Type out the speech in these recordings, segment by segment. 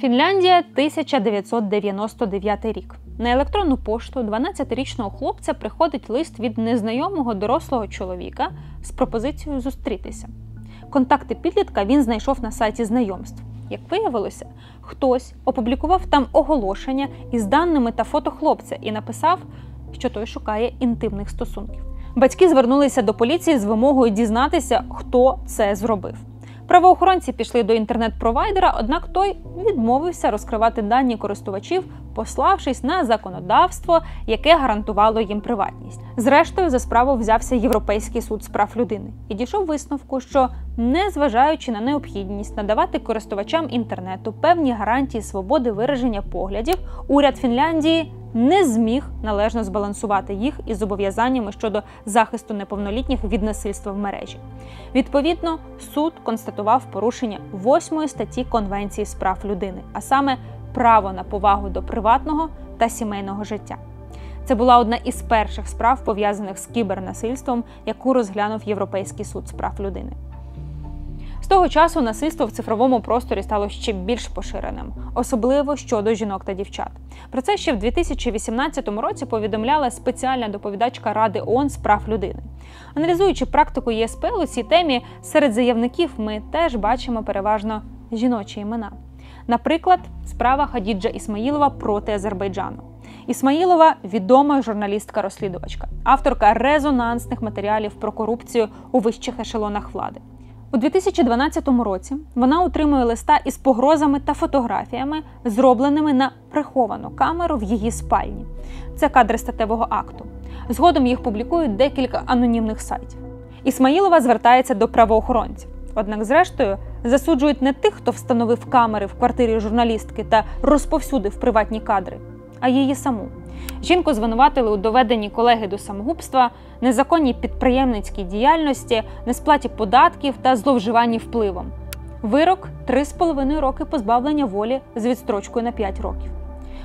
Фінляндія 1999 рік. На електронну пошту 12-річного хлопця приходить лист від незнайомого дорослого чоловіка з пропозицією зустрітися. Контакти підлітка він знайшов на сайті знайомств. Як виявилося, хтось опублікував там оголошення із даними та фото хлопця і написав, що той шукає інтимних стосунків. Батьки звернулися до поліції з вимогою дізнатися, хто це зробив. Правоохоронці пішли до інтернет-провайдера, однак той відмовився розкривати дані користувачів, пославшись на законодавство, яке гарантувало їм приватність. Зрештою, за справу взявся Європейський суд з прав людини і дійшов висновку, що незважаючи на необхідність надавати користувачам інтернету певні гарантії свободи вираження поглядів, уряд Фінляндії не зміг належно збалансувати їх із зобов'язаннями щодо захисту неповнолітніх від насильства в мережі. Відповідно, суд констатував порушення 8 статті Конвенції з прав людини, а саме право на повагу до приватного та сімейного життя. Це була одна із перших справ пов'язаних з кібернасильством, яку розглянув Європейський суд з прав людини. З того часу насильство в цифровому просторі стало ще більш поширеним, особливо щодо жінок та дівчат. Про це ще в 2018 році повідомляла спеціальна доповідачка Ради ООН з прав людини. Аналізуючи практику ЄСПЛ у цій темі, серед заявників ми теж бачимо переважно жіночі імена. Наприклад, справа Хадіджа Ісмаїлова проти Азербайджану. Ісмаїлова відома журналістка-розслідувачка, авторка резонансних матеріалів про корупцію у вищих ешелонах влади. У 2012 році вона отримує листа із погрозами та фотографіями, зробленими на приховану камеру в її спальні. Це кадри статевого акту. Згодом їх публікують декілька анонімних сайтів. Ісмаїлова звертається до правоохоронців. Однак, зрештою, засуджують не тих, хто встановив камери в квартирі журналістки та розповсюдив приватні кадри, а її саму. Жінку звинуватили у доведенні колеги до самогубства, незаконній підприємницькій діяльності, несплаті податків та зловживанні впливом. Вирок 3,5 роки позбавлення волі з відстрочкою на 5 років.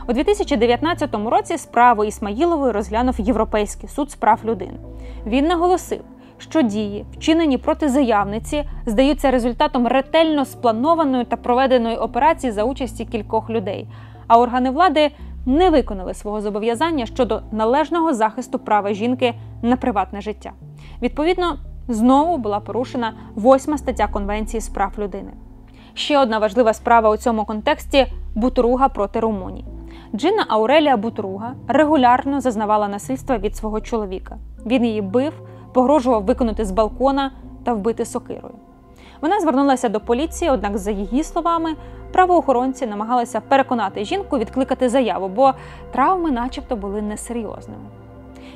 У 2019 році справу Ісмаїлової розглянув Європейський суд з прав людини. Він наголосив, що дії, вчинені проти заявниці, здаються результатом ретельно спланованої та проведеної операції за участі кількох людей, а органи влади не виконали свого зобов'язання щодо належного захисту права жінки на приватне життя. Відповідно, знову була порушена восьма стаття Конвенції з прав людини. Ще одна важлива справа у цьому контексті Бутуруга проти Румунії. Джина Аурелія Бутуруга регулярно зазнавала насильства від свого чоловіка. Він її бив, погрожував виконати з балкона та вбити сокирою. Вона звернулася до поліції, однак, за її словами, правоохоронці намагалися переконати жінку відкликати заяву, бо травми, начебто, були несерйозними.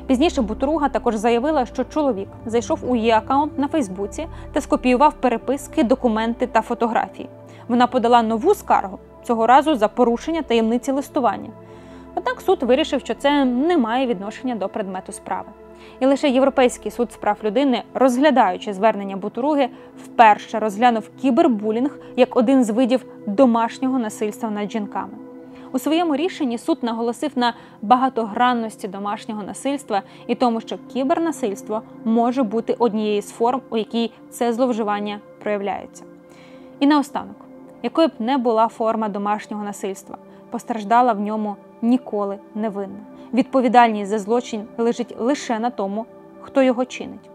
Пізніше Бутруга також заявила, що чоловік зайшов у її аккаунт на Фейсбуці та скопіював переписки, документи та фотографії. Вона подала нову скаргу цього разу за порушення таємниці листування. Однак суд вирішив, що це не має відношення до предмету справи. І лише Європейський суд з прав людини, розглядаючи звернення Бутуруги, вперше розглянув кібербулінг як один з видів домашнього насильства над жінками. У своєму рішенні суд наголосив на багатогранності домашнього насильства і тому, що кібернасильство може бути однією з форм, у якій це зловживання проявляється. І наостанок, якою б не була форма домашнього насильства, постраждала в ньому ніколи не винна. Відповідальність за злочин лежить лише на тому, хто його чинить.